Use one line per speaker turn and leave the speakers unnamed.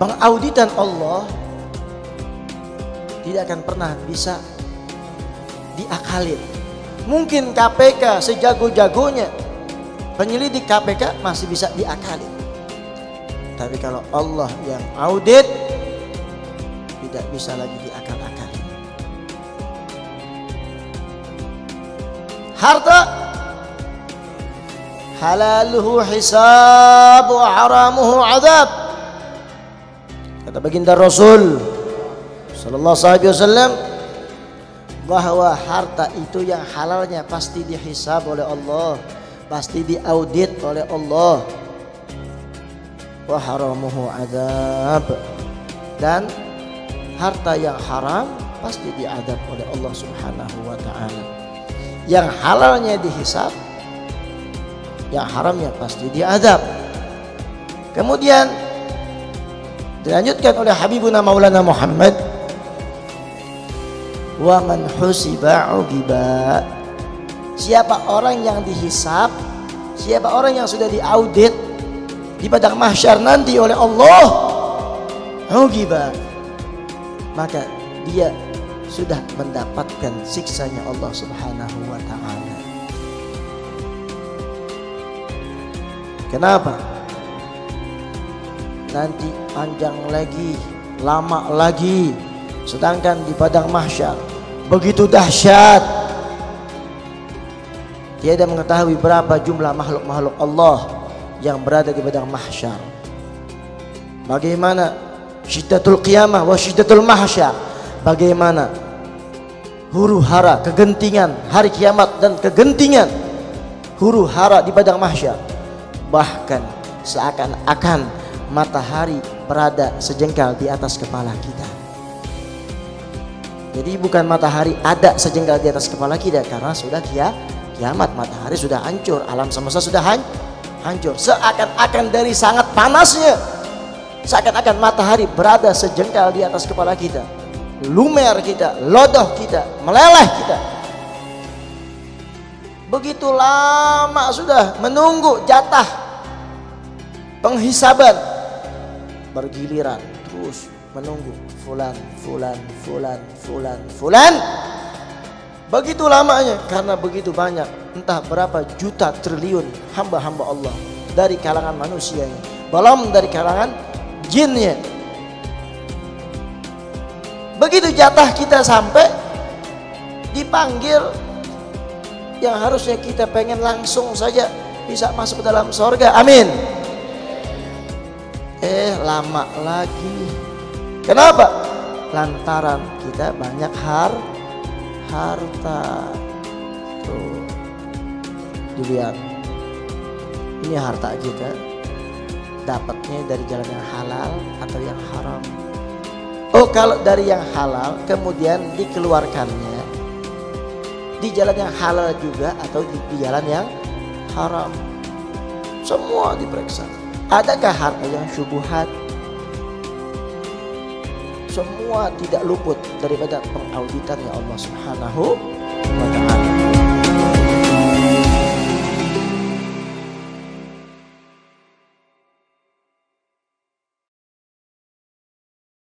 auditan Allah tidak akan pernah bisa diakalin. Mungkin KPK sejago-jagonya penyelidik KPK masih bisa diakalin. Tapi kalau Allah yang audit tidak bisa lagi diakal-akalin. Harta halaluhu hisab wa haramuhu adab. Kata baginda Rasul sallallahu alaihi wasallam bahwa harta itu yang halalnya pasti dihisab oleh Allah, pasti diaudit oleh Allah. Wa haramuhu adab. Dan harta yang haram pasti diadab oleh Allah Subhanahu wa taala. Yang halalnya dihisab, yang haramnya pasti diadab. Kemudian dilanjutkan oleh Habibuna Maulana Muhammad. Wa man husiba siapa orang yang dihisap siapa orang yang sudah diaudit di padang mahsyar nanti oleh Allah ugiba. Maka dia sudah mendapatkan siksanya Allah Subhanahu wa taala. Kenapa nanti panjang lagi lama lagi Sedangkan di padang mahsyar begitu dahsyat. Tiada mengetahui berapa jumlah makhluk-makhluk Allah yang berada di padang mahsyar. Bagaimana syiddatul qiyamah wa syiddatul mahsyar? Bagaimana huru hara kegentingan hari kiamat dan kegentingan huru hara di padang mahsyar. Bahkan seakan-akan matahari berada sejengkal di atas kepala kita. Jadi bukan matahari ada sejengkal di atas kepala kita karena sudah kia, kiamat matahari sudah hancur, alam semesta sudah hancur. Seakan-akan dari sangat panasnya, seakan-akan matahari berada sejengkal di atas kepala kita. Lumer kita, lodoh kita, meleleh kita. Begitu lama sudah menunggu jatah penghisaban bergiliran terus menunggu fulan, fulan, fulan, fulan, fulan. Begitu lamanya karena begitu banyak entah berapa juta triliun hamba-hamba Allah dari kalangan manusianya, belum dari kalangan jinnya. Begitu jatah kita sampai dipanggil yang harusnya kita pengen langsung saja bisa masuk ke dalam sorga. Amin. Eh lama lagi. Kenapa? Lantaran kita banyak har harta. Tuh. Dilihat. Ini harta kita. Dapatnya dari jalan yang halal atau yang haram. Oh, kalau dari yang halal kemudian dikeluarkannya di jalan yang halal juga atau di, di jalan yang haram. Semua diperiksa. Adakah harta yang syubhat? semua tidak luput daripada pengauditan ya Allah Subhanahu